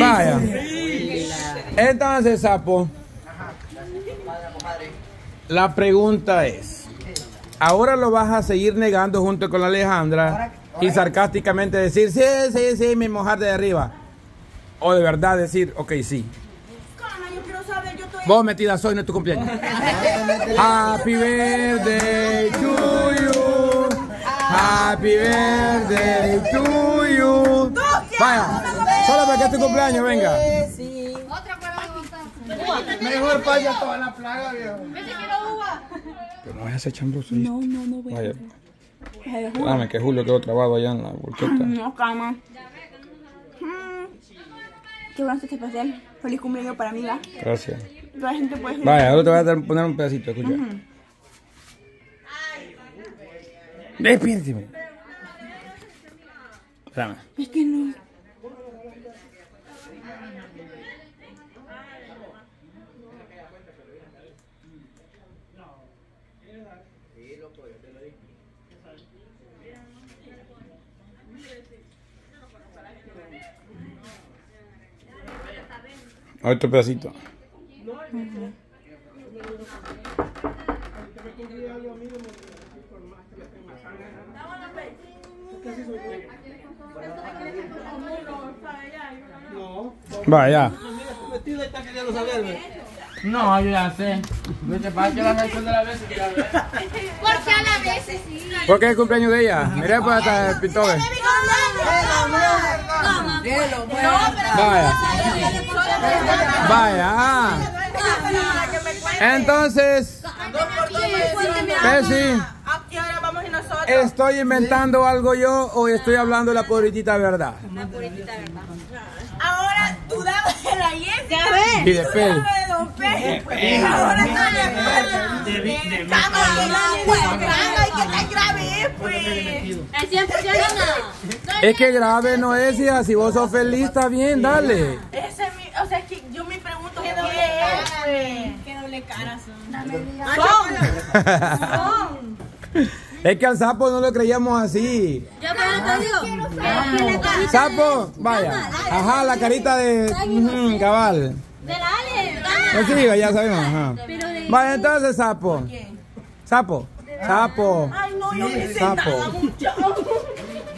Vaya. Entonces, sapo. La pregunta es, ¿ahora lo vas a seguir negando junto con la Alejandra y sarcásticamente decir, sí, sí, sí, mi mojar de arriba? O de verdad decir, ok, sí. Vos metida soy, no es tu cumpleaños. Happy birthday to you. Happy birthday to you. Vaya, porque es tu cumpleaños, venga. Mejor paya toda la plaga, viejo. Pero no vayas a hacer chambroso. No, no, no voy a Vaya, dame que Julio quedó trabado allá en la bolqueta. No, cama. Mm. Qué bueno este especial. Feliz cumpleaños para mí, ¿va? Gracias. Toda la gente puede ser. Vaya, ahora te voy a dar- poner un pedacito, escucha. Despídeme. Espérame. Es que no. Otro pedacito. Vaya. Metido ahí está queriendo saber, ve. No, yo ya sé. Vete para que la de la vez. Porque a la vez sí. ¿Por qué es el cumpleaños de ella? Miré pues hasta el pintor. Vaya. Vaya. Entonces, Pesi, ¿Y ahora nosotros? ¿estoy inventando algo yo o estoy hablando la puritita verdad? Ahora de la Yes. Ya ves. Y de Pei. de Don Pe. Ahora está de De- de- de- pues, cama, y. El 100% no. Es que grave no es, hija. Si vos sos feliz, está bien, dale. Ese es mi, o sea, es que yo me pregunto qué doble es, pues. Qué doble cara son. Son. Es que al sapo no lo creíamos así. Yo pero te digo. Sapo, vaya. Ajá, la carita de cabal. De la Ale. Pues sí, ya sabemos. Ajá. Vaya, entonces, sapo. Sapo. Sapo. Ay, no, yo me sé Sapo.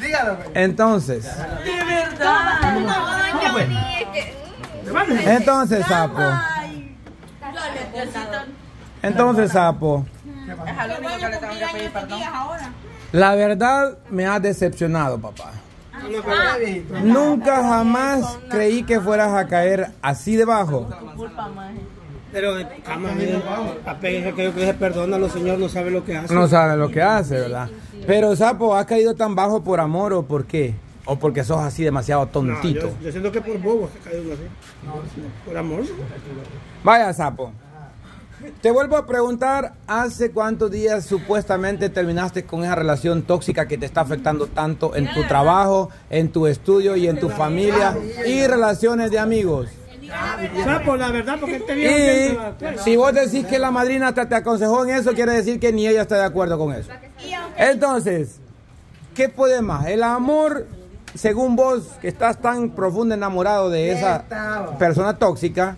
Dígalo. Entonces, De verdad. Entonces, sapo. Entonces, sapo. La verdad me ha decepcionado, papá. Viejito. Nunca jamás creí que fueras a caer así debajo. Pero, que se perdona, los señores no saben lo que hacen. No sabe lo que hace, ¿verdad? Pero, sapo, ¿has caído tan bajo por amor o por qué? ¿O porque sos así demasiado No, tontito? yo, yo siento que por bobo se cae uno así. Por amor. Vaya, sapo. Te vuelvo a preguntar, ¿hace cuántos días supuestamente terminaste con esa relación tóxica que te está afectando tanto en tu trabajo, en tu estudio y en tu familia y relaciones de amigos? Sapo, la verdad, porque este viejo Y si vos decís que la madrina hasta te aconsejó en eso, quiere decir que ni ella está de acuerdo con eso. Entonces, ¿qué puede más? El amor, según vos, que estás tan profundo enamorado de esa persona tóxica,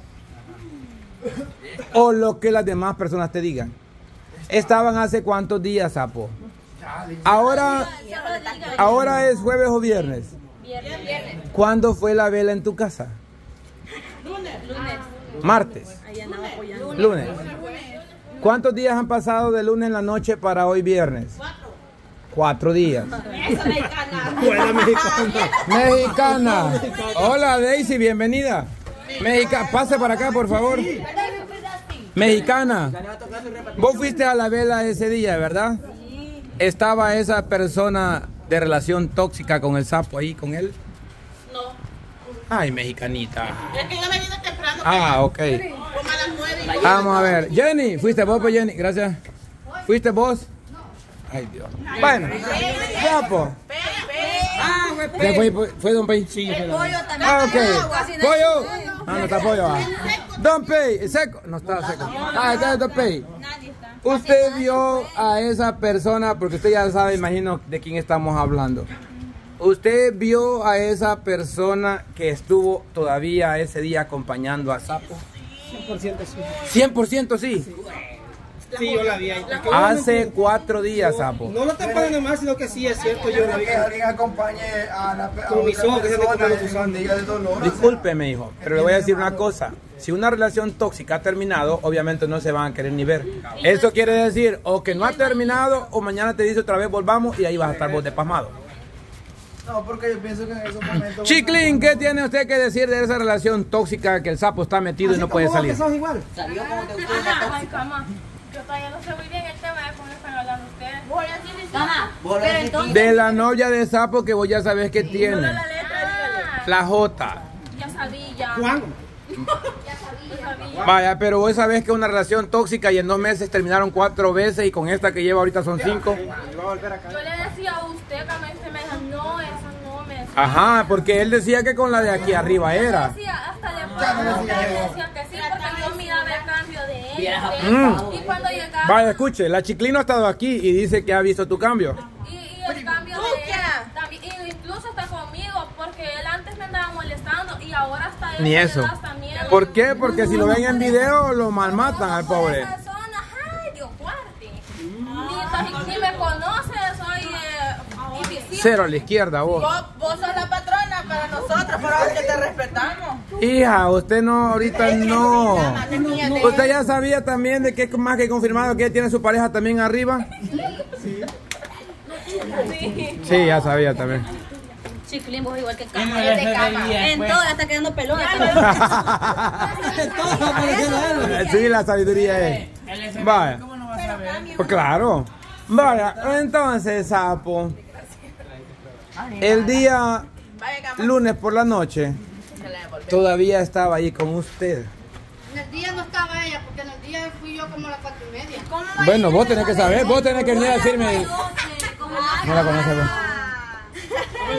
o lo que las demás personas te digan. Estaban hace cuántos días, sapo. Ahora, ahora es jueves o viernes. ¿Cuándo fue la vela en tu casa? Martes. Lunes. ¿Cuántos días han pasado de lunes en la noche para hoy viernes? Cuatro días. Buena mexicana. Mexicana. Hola Daisy, bienvenida. Mexica, pase para acá, por favor. Mexicana. Vos fuiste a la vela ese día, ¿verdad? ¿Estaba esa persona de relación tóxica con el sapo ahí, con él? No. Ay, mexicanita. Es que yo vine temprano, Ah, ok. como a las nueve. y- Vamos a ver. Jenny, ¿fuiste vos, pues, Jenny? Gracias. ¿Fuiste vos? Ay, Dios. Bueno, sapo. ¿Qué fue, fue, fue Don Pey? Sí, Ah, ok. ¿Pollo? Ah, no está pollo. Ah. Don Pey, seco. No está seco. Ah, está Don Pey. Usted vio a esa persona, porque usted ya sabe, imagino, de quién estamos hablando. ¿Usted vio a esa persona que estuvo todavía ese día acompañando a Sapo? 100% sí. 100% sí. Sí, yo la vi ahí. Hace cuatro días, Sapo. No lo estoy poniendo más, sino que sí es cierto, yo la vi. que alguien acompañe a la persona. Discúlpeme, hijo, pero le voy a decir una cosa. Si una relación tóxica ha terminado, obviamente no se van a querer ni ver. Eso quiere decir o que no ha terminado o mañana te dice otra vez volvamos y ahí vas a estar vos de pasmado. No, porque yo pienso que en esos momentos. Chiclín, ¿qué tiene usted que decir de esa relación tóxica que el sapo está metido y no puede salir? igual. Ay, cama. Yo todavía no sé muy bien el tema de cómo están hablando ustedes. Entonces. De la novia de sapo que vos ya sabés que tiene. La letra, dígale. La J. Ya sabía. Juan. Ya sabía. Vaya, pero vos sabés que es una relación tóxica y en dos meses terminaron cuatro veces y con esta que lleva ahorita son cinco. Yo le decía a usted, cama, y usted me dijo, no, esa no me decía. Ajá, porque él decía que con la de aquí arriba Yo era. decía, hasta después usted me decía que sí, porque yo miraba el cambio de ella. de Mm. Y cuando llegaba. Vaya, escuche, la Chiclín no ha estado aquí y dice que ha visto tu cambio. Y, y el cambio de ella. También, y incluso está conmigo, porque él antes me andaba molestando y ahora está él Ni me da eso. hasta miedo. ¿Por qué? Porque si lo ven en video lo malmatan al pobre. Ni, ni me conoce, soy eh, invisible. Cero a la izquierda, vos. Vos, vos sos la patrona para nosotros, pero que te respetamos. Hija, usted no, ahorita no. ¿Qué niña de- ¿Usted ya sabía también de que es más que confirmado que tiene su pareja también arriba? Sí, ya sabía también. Chiclín, vos igual que cama. En todo, ya está quedando pelón. Sí, la sabiduría es. Vaya. Pues claro. Vaya, entonces, sapo. El día cama. Lunes por la noche todavía estaba ahí con usted. En el día no estaba ella, porque en el día fui yo como a las cuatro y media. Bueno, vos tenés que saber, vos tenés que venir a decirme. No la conoces vos.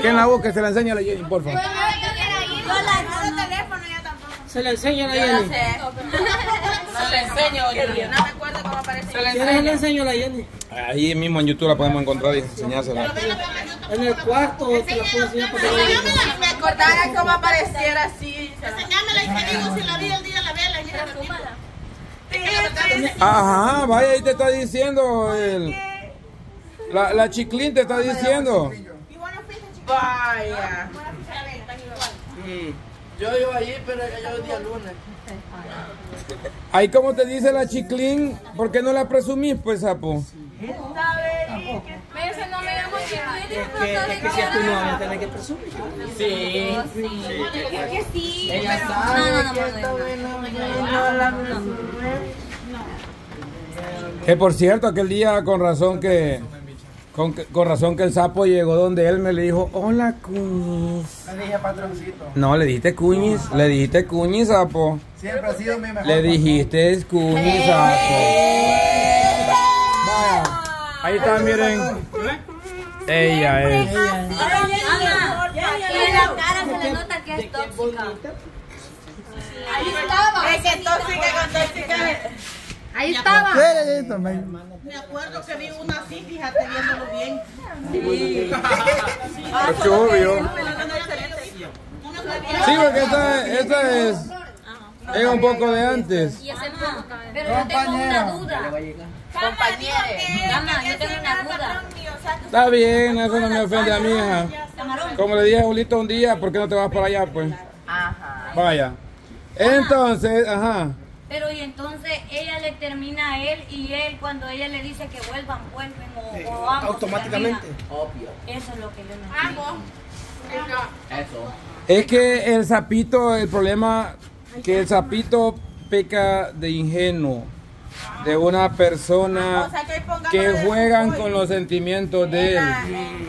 ¿Quién la busca? Se la enseña a la Jenny, por favor. Se le enseña a la Jenny. No le enseño hoy día. No me acuerdo cómo aparece. ¿Quieres le enseño a la Jenny? Ahí mismo en YouTube la podemos encontrar y enseñársela. En el cuarto te la puedo enseñar para que la me acordara cómo apareciera así. Enseñámela y te digo si la vi el día de la vela. y mira, Ajá, vaya, ahí te está diciendo el. La, la chiclín te está diciendo. Vaya. Yo iba allí, pero yo el día lunes. Ahí como te dice la chiclín, ¿por qué no la presumís, pues, sapo? Me dice, no me llamo Chiquilín, Es que, es que si es tu novia, tenés que presumir. que sí. Ella sabe no, no, no. Que por cierto, aquel día con razón que. Con, con razón que el sapo llegó donde él me le dijo, hola cuñis. Le dije patroncito. No, le dijiste cuñis, le dijiste cuñis, sapo. Siempre ha sido mi mejor. Le dijiste cuñis, sapo. Vaya, ahí está, miren. Ella es. La cara se le nota que es tóxica. Ahí estaba. Es que tóxica con tóxica. Ahí estaba. Me acuerdo que vi una así, fíjate, viéndolo bien. Es obvio. Sí, porque esta, esta es. Es un poco de antes. Y ese poco, Pero yo tengo una duda. Compañeros. Mamá, yo tengo una duda. Está bien, eso no me ofende a mi hija. Como le dije a Julito un día, ¿por qué no te vas para allá, pues? Ajá. Vaya. Entonces, ajá. Pero y entonces ella le termina a él y él cuando ella le dice que vuelvan, vuelven o, o ambos se Automáticamente. terminan. Eso es lo que yo no entiendo. Es que el sapito, el problema, que el sapito peca de ingenuo, de una persona O sea, que juegan con los sentimientos de él.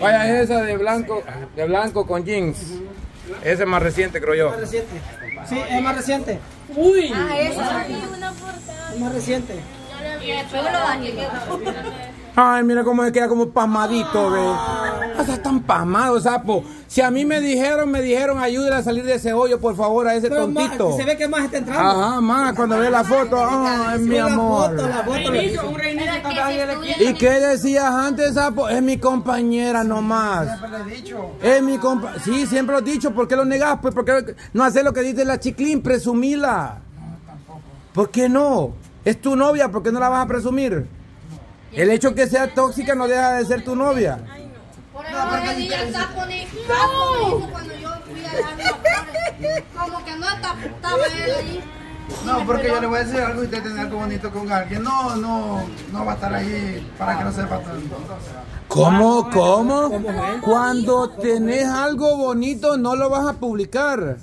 Vaya, es esa de blanco, de blanco con jeans. Ese es más reciente, creo yo. Más reciente. Sí, es más reciente. Uy, Ah, eso es más reciente. Lo. Ay, mira cómo se queda como pasmadito, ve. O sea, tan pasmado, sapo. Si a mí me dijeron, me dijeron, ayúdale a salir de ese hoyo, por favor, a ese Pero tontito. se ve que más está entrando. Ajá, más, cuando ve la foto, ay, mi La amor. foto, la foto, la- ¿Y qué decías antes, sapo? Es mi compañera nomás. Siempre le he dicho. Es mi compa. Sí, siempre lo he dicho. ¿Por qué lo negás? Pues porque no haces lo que dice la chiclín, presumila. ¿Por qué no? Es tu novia, ¿por qué no la vas a presumir? El hecho que sea tóxica no deja de ser tu novia. Por eso ese día el sapo ni caso me hizo cuando yo fui a. Como que no estaba él allí. No, porque yo le voy a decir algo y usted tiene algo bonito con alguien. No, no, no va a estar ahí para que no sepa tanto. ¿Cómo? ¿Cómo? Cuando tenés algo bonito no lo vas a publicar.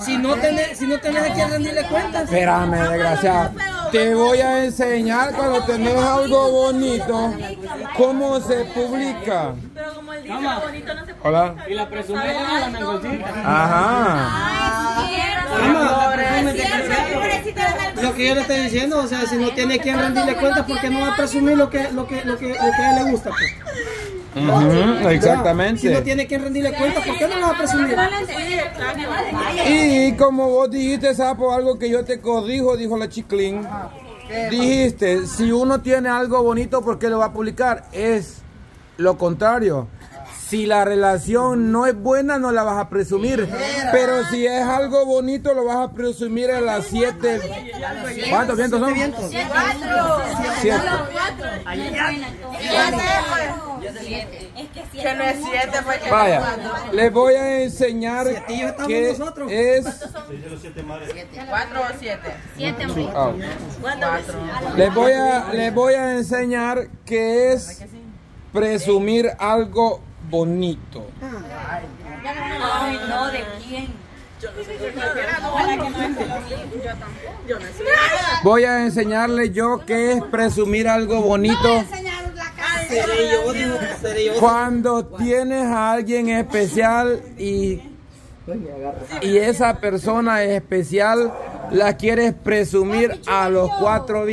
Si no tenés, si no tenés a quien rendirle cuentas. Espérame, desgraciado. Te voy a enseñar cuando tenés algo bonito cómo se publica. Pero como él dice, lo bonito no se puede. Hola. Y la presumida con la mengolcita. Ajá. Lo que yo le estoy diciendo, o sea, si no tiene quien rendirle cuentas, ¿por qué no va a presumir lo que, lo que, lo que, lo que a él le gusta? Pues? Ujú, Si no exactamente. tiene quien rendirle cuentas, ¿por qué no lo va a presumir? Y como vos dijiste, Sapo, algo que yo te corrijo, dijo la chiclín. Dijiste, si uno tiene algo bonito, ¿por qué lo va a publicar? Es lo contrario. Si la relación no es buena, no la vas a presumir. Pero si es algo bonito, lo vas a presumir a las 7. ¿Cuántos vientos son? Siete. Que no es siete, porque Vaya, les voy a enseñar qué nosotros. es. cuatro o siete. Siete, hombre. Ah. Les voy a les voy a enseñar qué es presumir algo bonito. Ay, no, ¿de quién? Voy a enseñarles yo qué es presumir algo bonito cuando tienes a alguien especial y y esa persona especial la quieres presumir a los cuatro días.